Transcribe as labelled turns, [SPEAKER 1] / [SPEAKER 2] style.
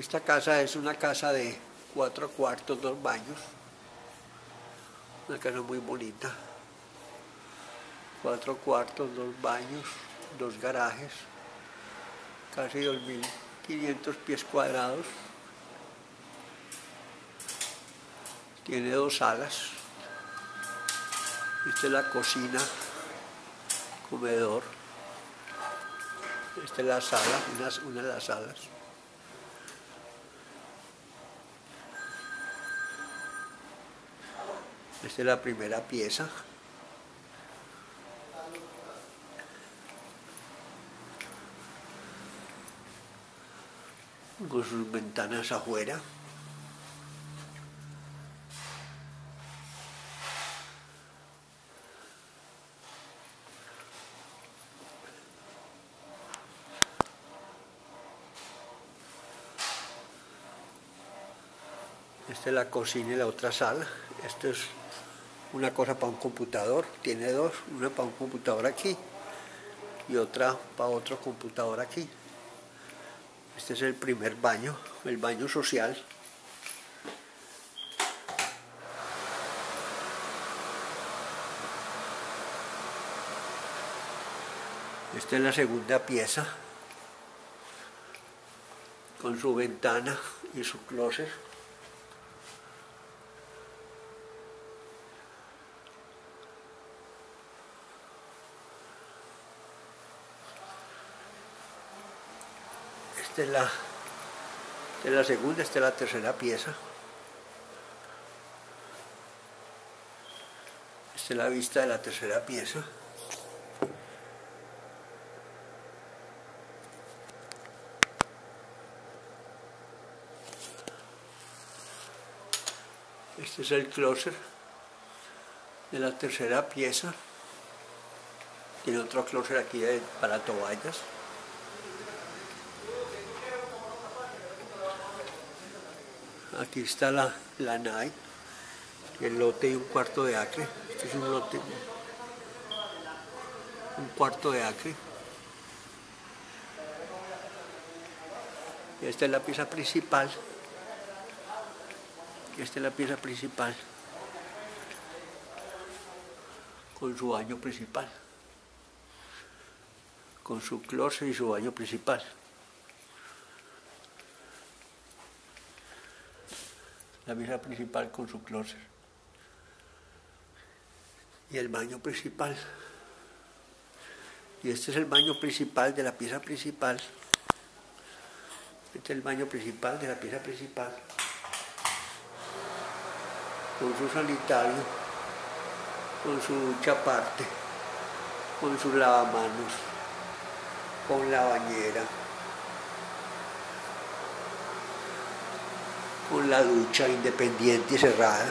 [SPEAKER 1] Esta casa es una casa de cuatro cuartos, dos baños. Una casa muy bonita. Cuatro cuartos, dos baños, dos garajes. Casi 2.500 pies cuadrados. Tiene dos salas. Esta es la cocina, comedor. Esta es la sala, una, una de las salas. Esta es la primera pieza. Con sus ventanas afuera. Esta es la cocina y la otra sala. Esto es una cosa para un computador, tiene dos, una para un computador aquí y otra para otro computador aquí. Este es el primer baño, el baño social. Esta es la segunda pieza, con su ventana y su closet. Es la, es la segunda, es la tercera pieza. Esta es la vista de la tercera pieza. Este es el closet de la tercera pieza. Tiene otro closet aquí de, para toallas. Aquí está la, la NAI, el lote y un cuarto de acre. Este es un lote, un cuarto de acre. Esta es la pieza principal. Esta es la pieza principal. Con su baño principal. Con su closet y su baño principal. La pieza principal con su closet. Y el baño principal. Y este es el baño principal de la pieza principal. Este es el baño principal de la pieza principal. Con su sanitario, con su ducha aparte, con su lavamanos, con la bañera. Con la ducha independiente y cerrada.